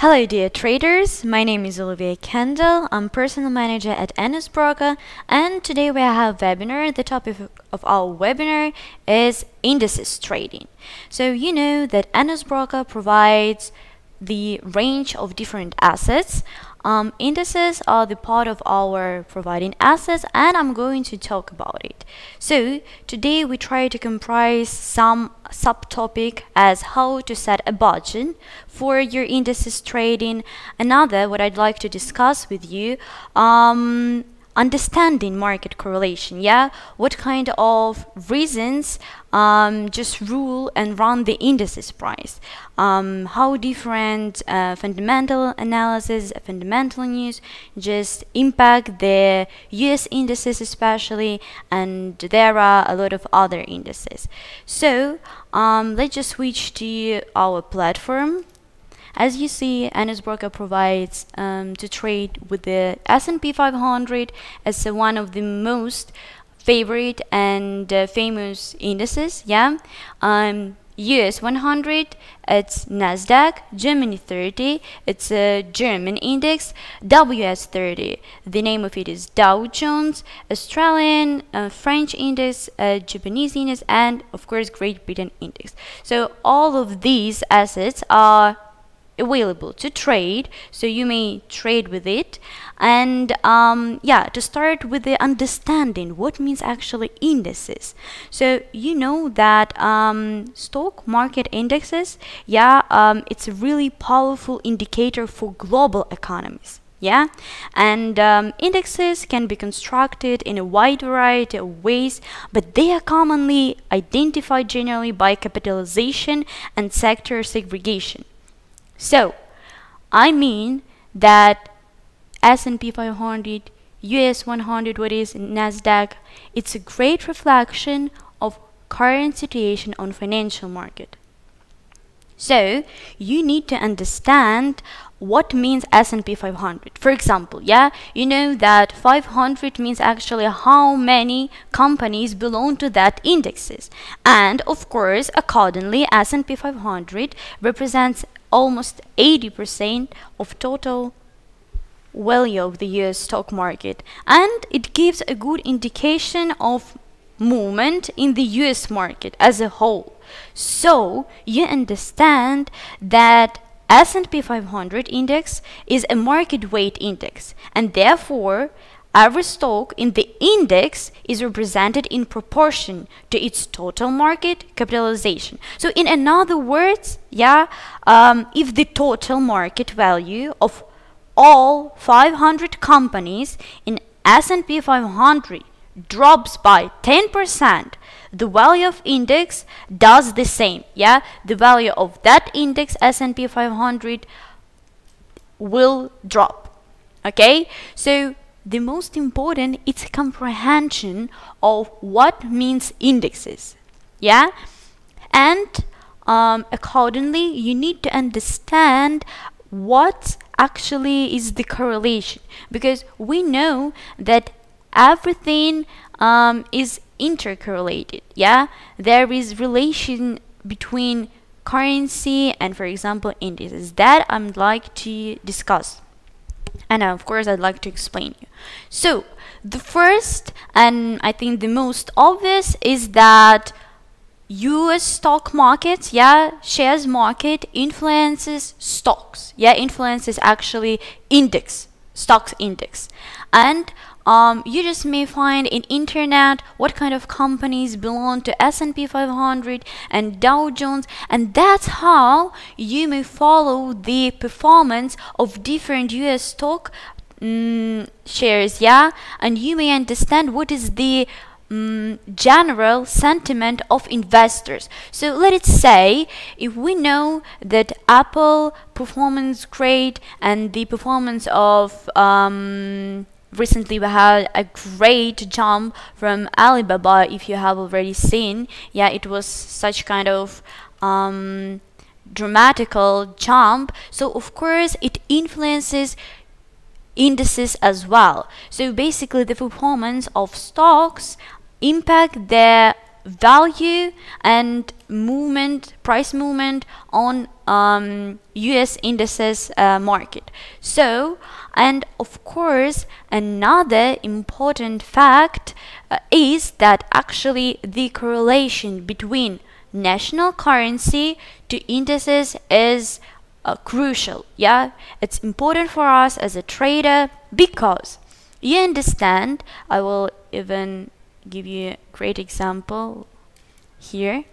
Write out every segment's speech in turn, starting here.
Hello dear traders, my name is Olivia Kendall, I'm personal manager at NSBroker and today we have a webinar. The topic of our webinar is indices trading. So you know that NSBroker provides the range of different assets um, indices are the part of our providing assets and I'm going to talk about it. So today we try to comprise some subtopic as how to set a budget for your indices trading. Another what I'd like to discuss with you um, understanding market correlation yeah? What kind of reasons um, just rule and run the indices price? Um, how different uh, fundamental analysis fundamental news just impact the US indices especially and there are a lot of other indices. So um, let's just switch to our platform as you see, NSBroker provides um, to trade with the S&P 500 as uh, one of the most favorite and uh, famous indices. Yeah, um, US 100, it's Nasdaq, Germany 30, it's a German index, WS 30, the name of it is Dow Jones, Australian, uh, French index, uh, Japanese index, and of course Great Britain index. So all of these assets are available to trade so you may trade with it. And um, yeah to start with the understanding what means actually indices? So you know that um, stock market indexes yeah um, it's a really powerful indicator for global economies yeah? And um, indexes can be constructed in a wide variety of ways but they are commonly identified generally by capitalization and sector segregation so, I mean that S&P 500, US 100, what is Nasdaq, it's a great reflection of current situation on financial market. So, you need to understand what means S&P 500. For example, yeah, you know that 500 means actually how many companies belong to that indexes. And of course, accordingly, S&P 500 represents almost 80% of total value of the US stock market and it gives a good indication of movement in the US market as a whole. So you understand that S&P 500 index is a market weight index and therefore Every stock in the index is represented in proportion to its total market capitalization. So in another words, yeah, um, if the total market value of all 500 companies in S&P 500 drops by 10%, the value of index does the same. Yeah, the value of that index S&P 500 will drop. Okay, so the most important is comprehension of what means indexes yeah? And um, accordingly you need to understand what actually is the correlation. Because we know that everything um, is intercorrelated yeah? There is relation between currency and for example indices. That I'd like to discuss and of course I'd like to explain you. So the first and I think the most obvious is that US stock market, yeah, shares market influences stocks, yeah, influences actually index, stocks index. And um, you just may find in internet what kind of companies belong to S&P 500 and Dow Jones and that's how you may follow the performance of different US stock mm, shares yeah and you may understand what is the um, general sentiment of investors. So let it say if we know that Apple performance great and the performance of um, recently we had a great jump from Alibaba if you have already seen. Yeah it was such kind of um, dramatical jump. So of course it influences indices as well. So basically the performance of stocks impact their value and movement, price movement on um, US indices uh, market. So, and of course, another important fact uh, is that actually the correlation between national currency to indices is uh, crucial. Yeah, it's important for us as a trader because you understand. I will even give you a great example here.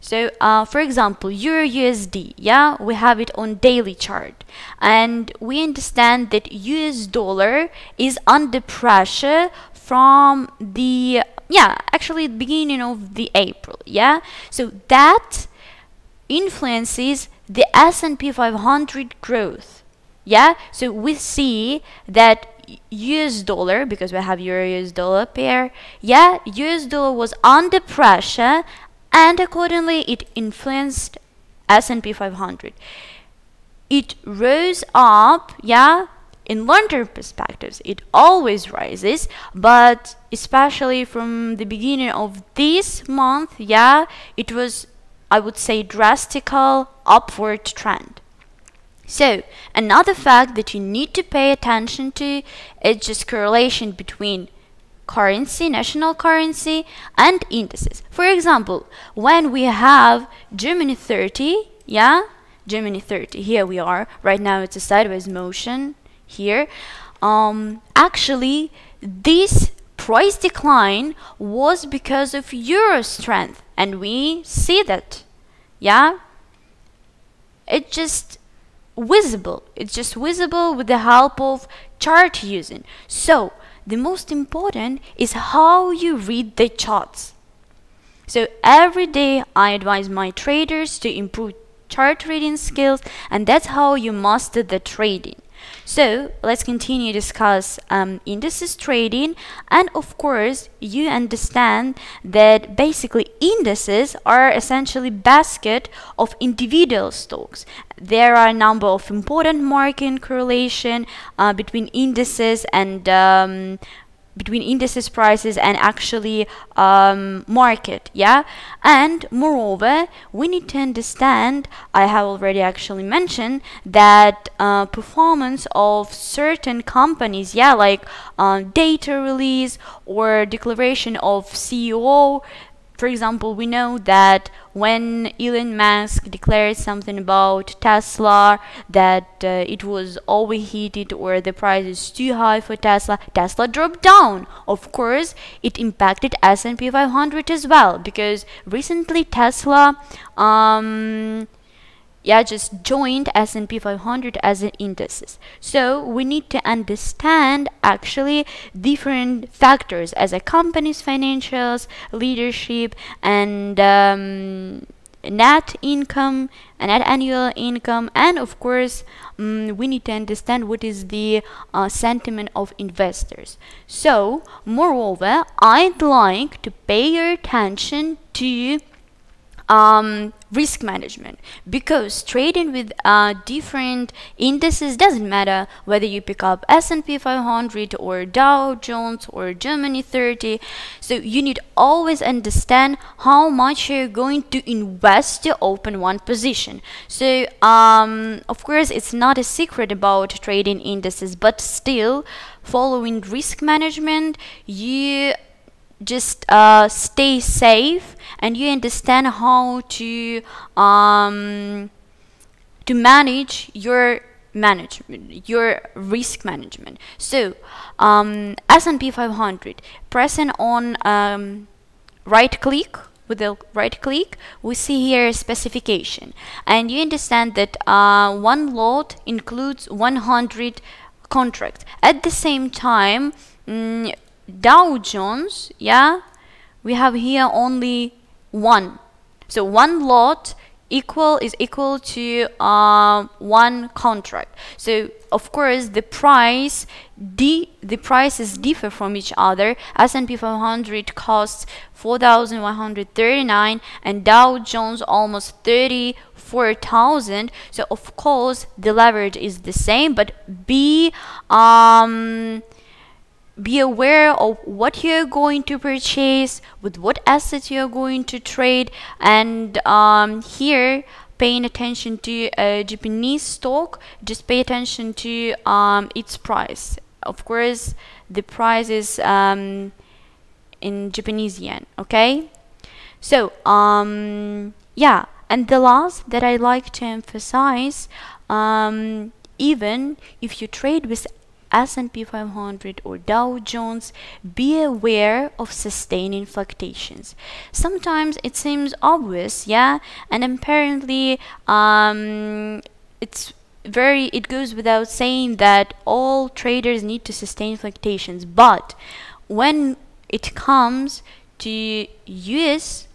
So, uh, for example, Euro USD, yeah, we have it on daily chart, and we understand that US dollar is under pressure from the yeah, actually the beginning of the April, yeah. So that influences the S&P 500 growth, yeah. So we see that US dollar because we have euro US dollar pair yeah US dollar was under pressure and accordingly it influenced S&P 500 it rose up yeah in long-term perspectives. It always rises but especially from the beginning of this month yeah it was I would say drastical upward trend. So, another fact that you need to pay attention to is just correlation between currency, national currency, and indices. For example, when we have Germany 30, yeah, Germany 30, here we are, right now it's a sideways motion here. Um, actually, this price decline was because of euro strength, and we see that, yeah. It just visible. It's just visible with the help of chart using. So the most important is how you read the charts. So every day I advise my traders to improve chart reading skills and that's how you master the trading. So let's continue discuss um, indices trading and of course you understand that basically indices are essentially basket of individual stocks. There are a number of important market correlation uh, between indices and um, between indices prices and actually um, market yeah? And moreover we need to understand I have already actually mentioned that uh, performance of certain companies yeah like uh, data release or declaration of CEO for example, we know that when Elon Musk declared something about Tesla, that uh, it was overheated or the price is too high for Tesla, Tesla dropped down. Of course, it impacted S&P 500 as well because recently Tesla um, yeah just joined S&P 500 as an indices. So we need to understand actually different factors as a company's financials leadership and um, net income and net annual income and of course um, we need to understand what is the uh, sentiment of investors. So moreover I'd like to pay your attention to um, risk management. Because trading with uh, different indices doesn't matter whether you pick up S&P 500 or Dow Jones or Germany 30 so you need always understand how much you're going to invest to open one position. So um, of course it's not a secret about trading indices but still following risk management you just uh, stay safe and you understand how to um, to manage your management your risk management. So um, S&P 500 pressing on um, right click with the right click we see here specification. And you understand that uh, one lot includes 100 contracts. At the same time mm, Dow Jones, yeah, we have here only one. So one lot equal is equal to uh, one contract. So of course the price the the prices differ from each other. S&P 500 costs 4,139 and Dow Jones almost 34,000. So of course the leverage is the same, but B um be aware of what you're going to purchase with what assets you're going to trade and um, here paying attention to a Japanese stock just pay attention to um, its price. Of course the price is um, in Japanese yen okay? So um, yeah and the last that I like to emphasize um, even if you trade with S&P 500 or Dow Jones, be aware of sustaining fluctuations. Sometimes it seems obvious, yeah, and apparently um, it's very it goes without saying that all traders need to sustain fluctuations, but when it comes to US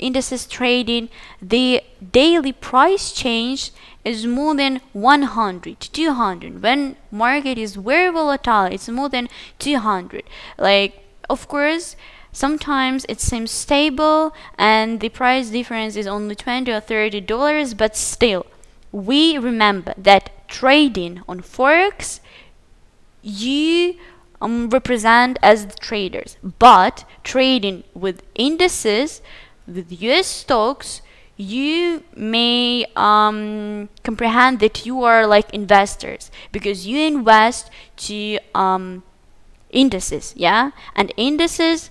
indices trading, the daily price change is more than 100 200 when market is very volatile it's more than 200 like of course sometimes it seems stable and the price difference is only 20 or 30 dollars but still we remember that trading on forex you um, represent as traders. But trading with indices with us stocks you may um, comprehend that you are like investors because you invest to um, indices yeah? And indices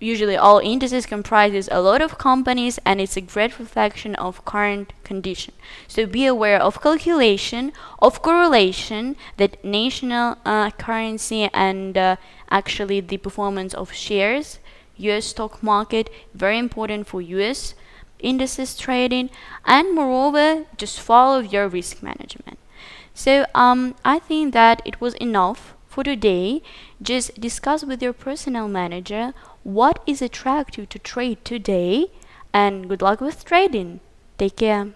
usually all indices comprises a lot of companies and it's a great reflection of current condition. So be aware of calculation of correlation that national uh, currency and uh, actually the performance of shares US stock market very important for US indices trading and moreover just follow your risk management. So um, I think that it was enough for today. Just discuss with your personal manager what is attractive to trade today and good luck with trading. Take care